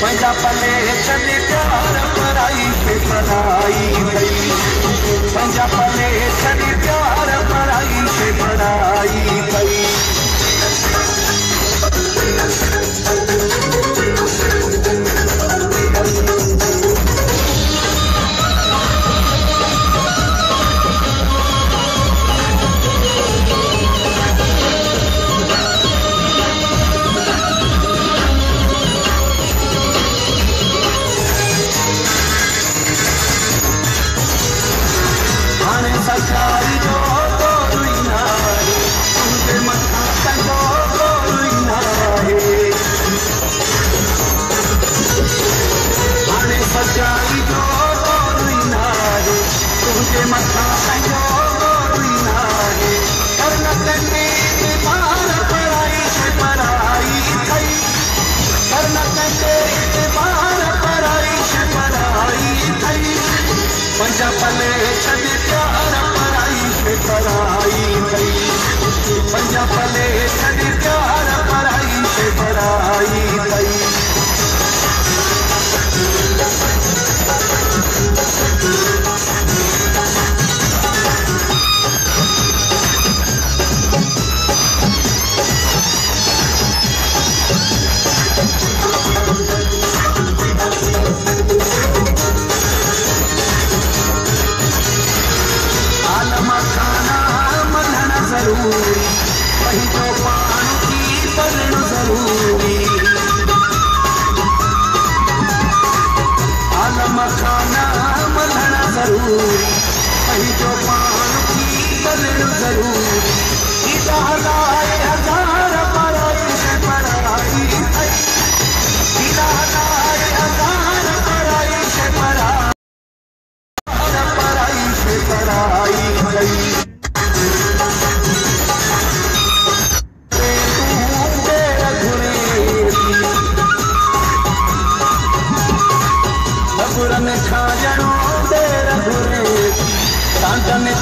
पंजा पले तन प्यार पढ़ाई पे पढ़ाई गई। मज़ा पले तन प्यार पढ़ाई पे पढ़ाई गई।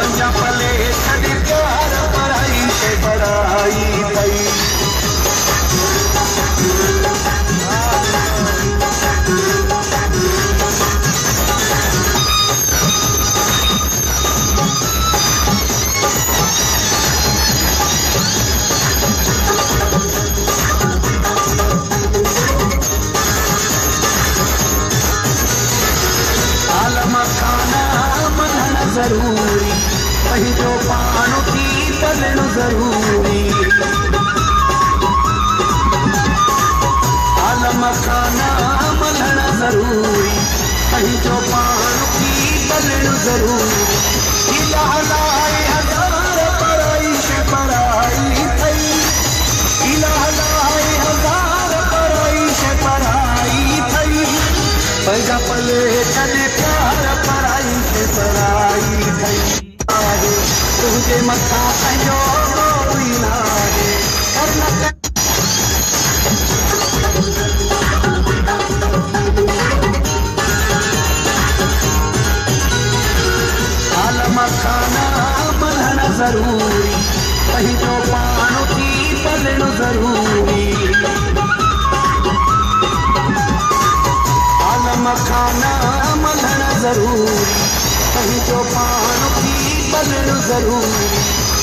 पंजा पले ज़रूरी। आलम खाना मलण ज़रूरी। पंहिंजो पाण थी पलणु ज़रूरी। इलाह लाइ हज़ार पराइश पराई अथई इलाह हज़ार पंहिंजा पले छॾे प्यार पंहिंजो ज़रूरी पंहिंजो पाण थी पलणु ज़रूरी आलम खाना मलण ज़रूरी पंहिंजो पाण थी पलणु ज़रूरी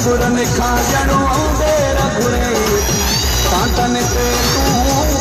रघुरन खां ॼणो घुरे कांतन ते तूं